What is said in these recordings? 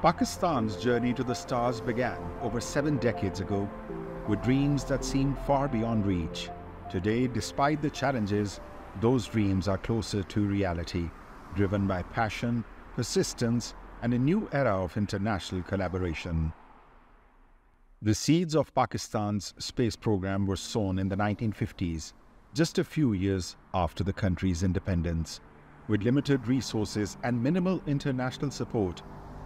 Pakistan's journey to the stars began over seven decades ago with dreams that seemed far beyond reach. Today, despite the challenges, those dreams are closer to reality, driven by passion, persistence, and a new era of international collaboration. The seeds of Pakistan's space program were sown in the 1950s, just a few years after the country's independence. With limited resources and minimal international support,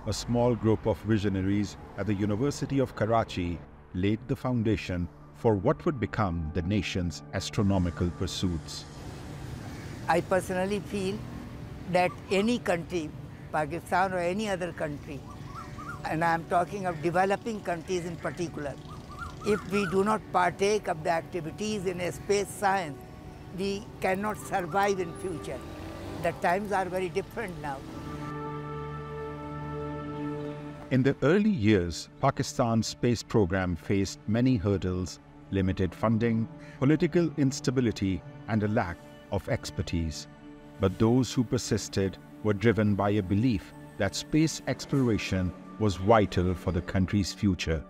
a small group of visionaries at the University of Karachi laid the foundation for what would become the nation's astronomical pursuits. I personally feel that any country, Pakistan or any other country, and I am talking of developing countries in particular, if we do not partake of the activities in space science, we cannot survive in future. The times are very different now. In the early years, Pakistan's space program faced many hurdles, limited funding, political instability, and a lack of expertise. But those who persisted were driven by a belief that space exploration was vital for the country's future.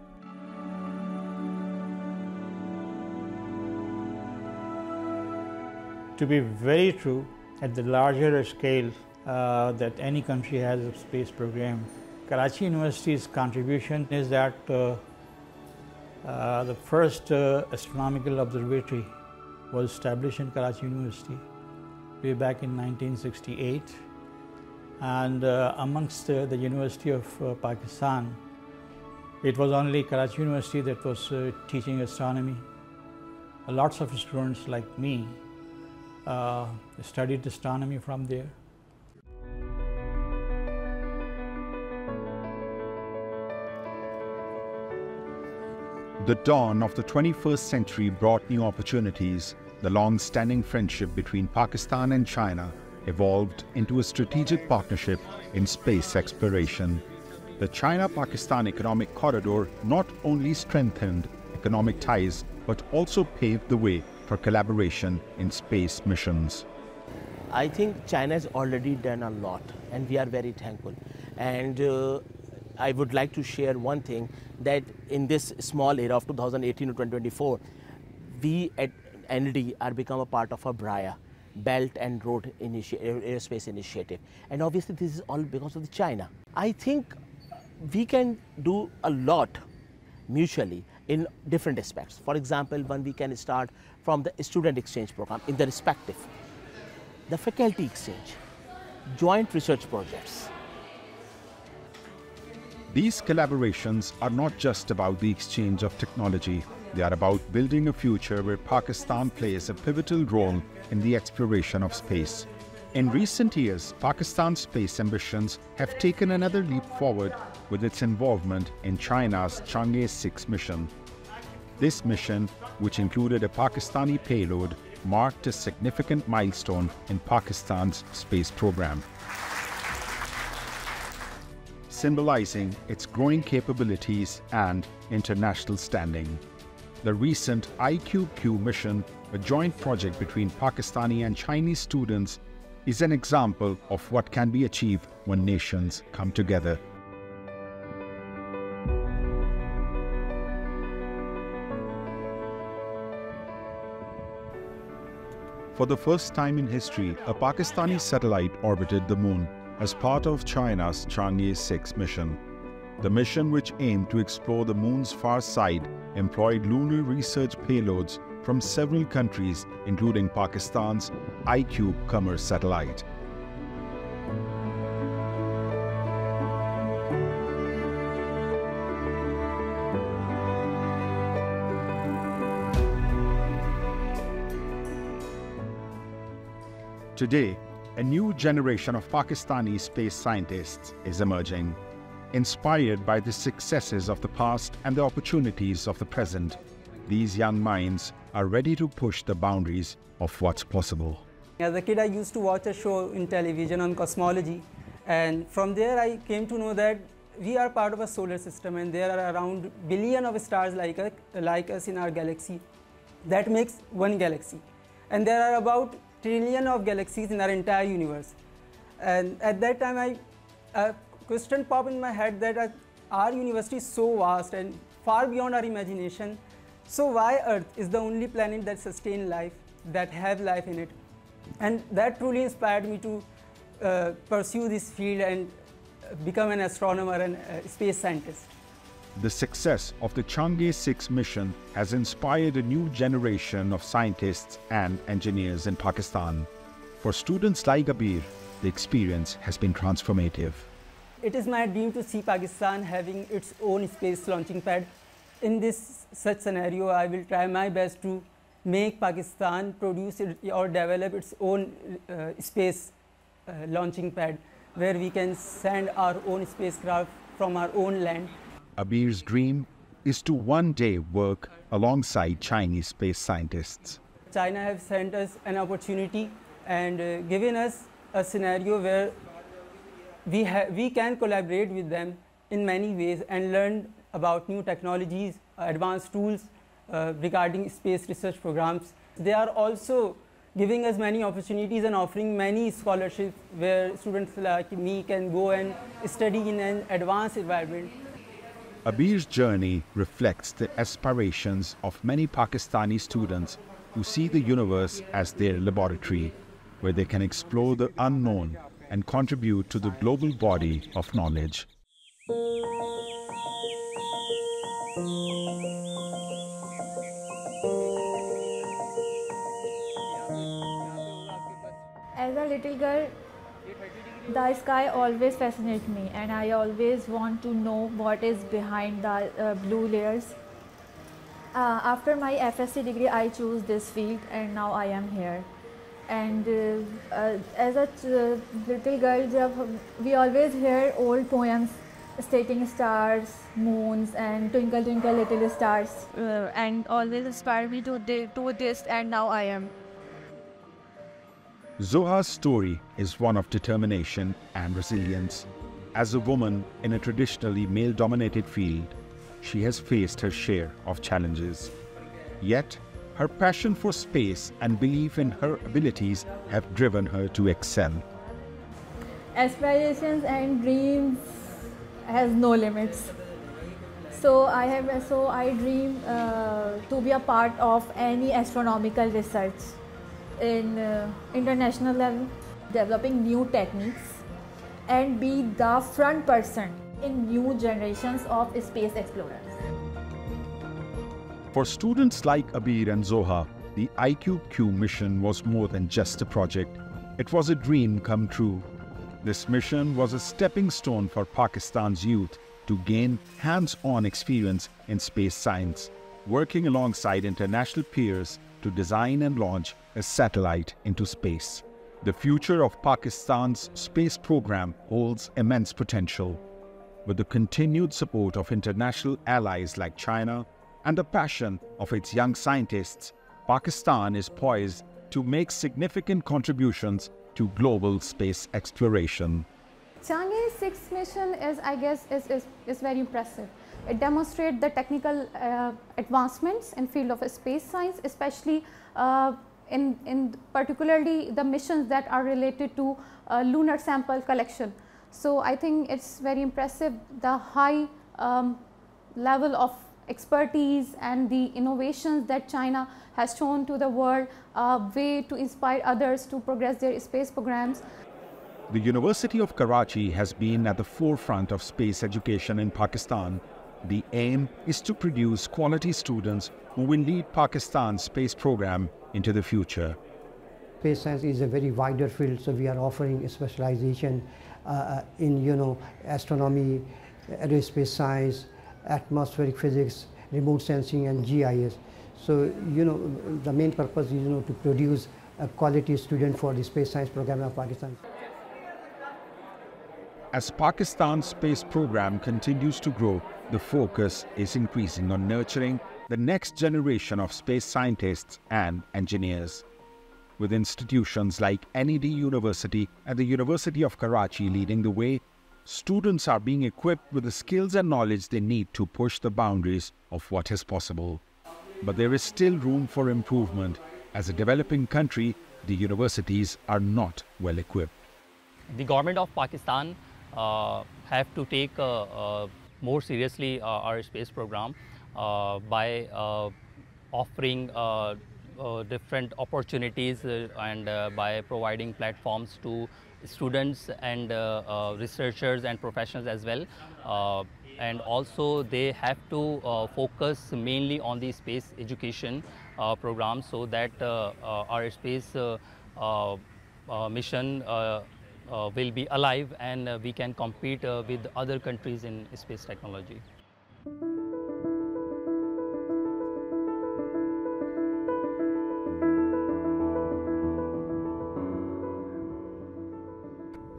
To be very true, at the larger scale uh, that any country has a space program, Karachi University's contribution is that uh, uh, the first uh, astronomical observatory was established in Karachi University way back in 1968 and uh, amongst uh, the University of uh, Pakistan it was only Karachi University that was teaching astronomy. Lots of students like me studied astronomy from there. The dawn of the 21st century brought new opportunities. The long standing friendship between Pakistan and China evolved into a strategic partnership in space exploration. The China Pakistan Economic Corridor not only strengthened economic ties but also paved the way for collaboration in space missions. I think China has already done a lot and we are very thankful. And uh, I would like to share one thing that in this small era of 2018 to 2024, we at NED are become a part of a BRIA, Belt and Road Initi Aerospace Initiative. And obviously this is all because of China. I think we can do a lot mutually in different aspects. For example, one we can start from the student exchange program in the respective, the faculty exchange, joint research projects, these collaborations are not just about the exchange of technology, they are about building a future where Pakistan plays a pivotal role in the exploration of space. In recent years, Pakistan's space ambitions have taken another leap forward with its involvement in China's Chang'e 6 mission. This mission, which included a Pakistani payload, marked a significant milestone in Pakistan's space program symbolizing its growing capabilities and international standing. The recent ICUBE-Q mission, a joint project between Pakistani and Chinese students, is an example of what can be achieved when nations come together. For the first time in history, a Pakistani satellite orbited the moon as part of China's Chang'e 6 mission. The mission, which aimed to explore the moon's far side, employed lunar research payloads from several countries, including Pakistan's iCube Qamar satellite. Today, a new generation of Pakistani space scientists is emerging. Inspired by the successes of the past and the opportunities of the present, these young minds are ready to push the boundaries of what's possible. As a kid, I used to watch a show in television on cosmology, and from there I came to know that we are part of a solar system and there are around billion of stars like, like us in our galaxy. That makes one galaxy. And there are about trillion of galaxies in our entire universe. And at that time, I, a question popped in my head that uh, our universe is so vast and far beyond our imagination. So why Earth is the only planet that sustain life, that have life in it? And that truly inspired me to uh, pursue this field and become an astronomer and a space scientist. The success of the Chang'e 6 mission has inspired a new generation of scientists and engineers in Pakistan. For students like Abir, the experience has been transformative. It is my dream to see Pakistan having its own space launching pad. In this such scenario, I will try my best to make Pakistan produce or develop its own uh, space uh, launching pad where we can send our own spacecraft from our own land. Abir's dream is to one day work alongside Chinese space scientists. China have sent us an opportunity and uh, given us a scenario where we, we can collaborate with them in many ways and learn about new technologies, advanced tools uh, regarding space research programs. They are also giving us many opportunities and offering many scholarships where students like me can go and study in an advanced environment. Abir's journey reflects the aspirations of many Pakistani students who see the universe as their laboratory, where they can explore the unknown and contribute to the global body of knowledge. The sky always fascinates me, and I always want to know what is behind the uh, blue layers. Uh, after my FSc degree, I chose this field, and now I am here. And uh, uh as a uh, little girl, we always hear old poems stating stars, moons, and twinkle twinkle little stars, uh, and always inspire me to do this. And now I am. Zoha's story is one of determination and resilience. As a woman in a traditionally male dominated field, she has faced her share of challenges. Yet, her passion for space and belief in her abilities have driven her to excel. Aspirations and dreams has no limits. So I have so I dream uh, to be a part of any astronomical research in uh, international level, developing new techniques, and be the front person in new generations of space explorers. For students like Abir and Zoha, the ICUBE-Q mission was more than just a project. It was a dream come true. This mission was a stepping stone for Pakistan's youth to gain hands-on experience in space science, working alongside international peers to design and launch a satellite into space. The future of Pakistan's space program holds immense potential. With the continued support of international allies like China and the passion of its young scientists, Pakistan is poised to make significant contributions to global space exploration. Chang'e 6 mission is, I guess, is, is, is very impressive. It demonstrates the technical uh, advancements in field of space science, especially uh, in, in particularly the missions that are related to uh, lunar sample collection. So I think it's very impressive the high um, level of expertise and the innovations that China has shown to the world, a way to inspire others to progress their space programs. The University of Karachi has been at the forefront of space education in Pakistan. The aim is to produce quality students who will lead Pakistan's space program into the future. Space science is a very wider field, so we are offering a specialization uh, uh in, you know, astronomy, aerospace science, atmospheric physics, remote sensing, and GIS. So, you know, the main purpose is, you know, to produce a quality student for the space science program of Pakistan. As Pakistan's space program continues to grow, the focus is increasing on nurturing the next generation of space scientists and engineers. With institutions like NED University and the University of Karachi leading the way, students are being equipped with the skills and knowledge they need to push the boundaries of what is possible. But there is still room for improvement. As a developing country, the universities are not well equipped. The government of Pakistan have to take uh, uh, more seriously uh, our space program uh, by uh, offering different opportunities and by providing platforms to students and researchers and professionals as well. And also they have to uh, focus mainly on the space education uh, program so that uh, our space mission Uh, will be alive and uh, we can compete uh, with other countries in space technology.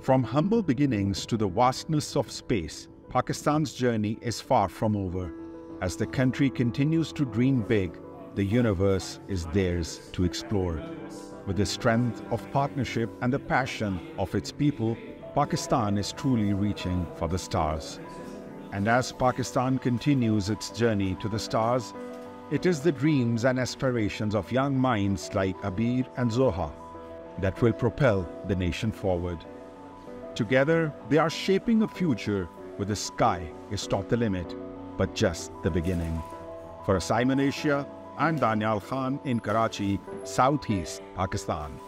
From humble beginnings to the vastness of space, Pakistan's journey is far from over. As the country continues to dream big, the universe is theirs to explore. With the strength of partnership and the passion of its people, Pakistan is truly reaching for the stars. And as Pakistan continues its journey to the stars, it is the dreams and aspirations of young minds like Abir and Zoha that will propel the nation forward. Together, they are shaping a future where the sky is not the limit, but just the beginning. For Assignment Asia, I'm Daniel Khan in Karachi, Southeast Pakistan.